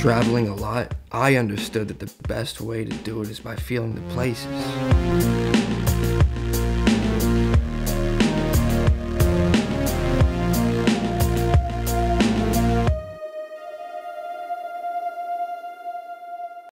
traveling a lot, I understood that the best way to do it is by feeling the places.